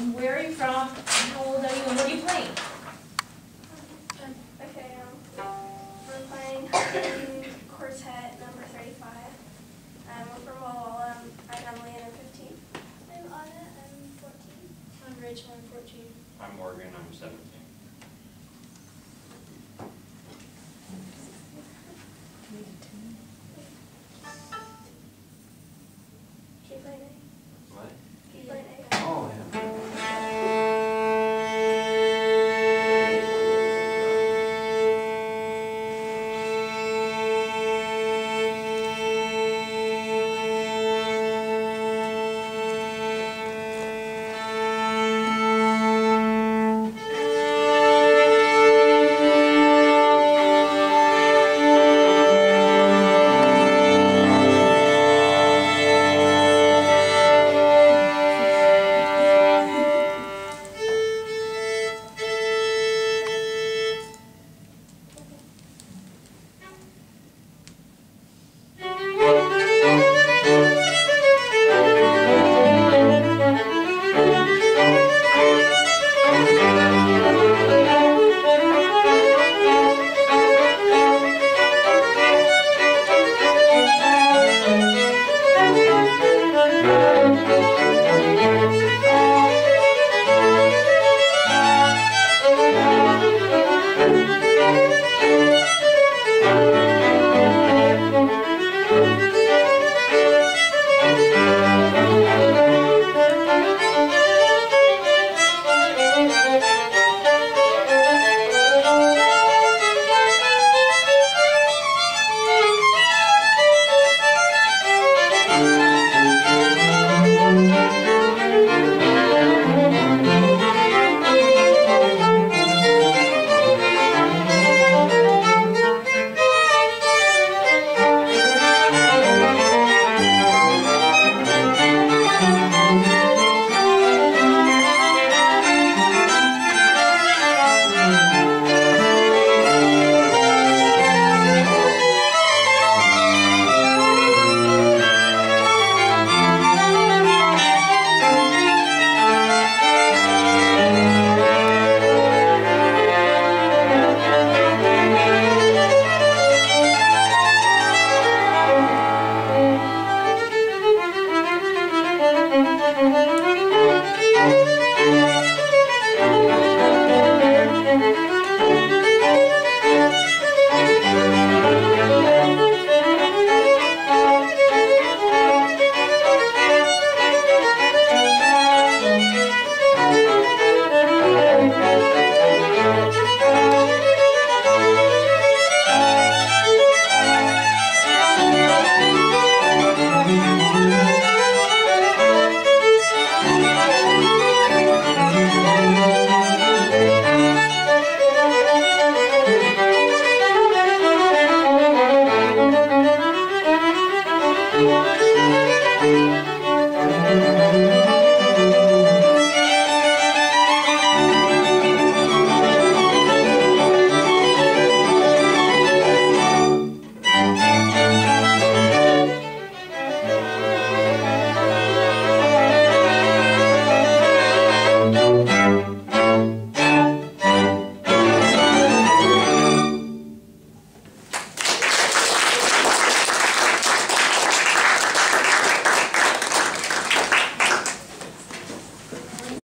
And where are you from, and how old are you, and what are you playing? Okay, um, we're playing quartet number thirty-five. Um, we're from Walla Walla. Um, I'm Emily and I'm fifteen. I'm Anna, I'm fourteen. I'm Rachel, I'm fourteen. I'm Morgan, I'm seventeen.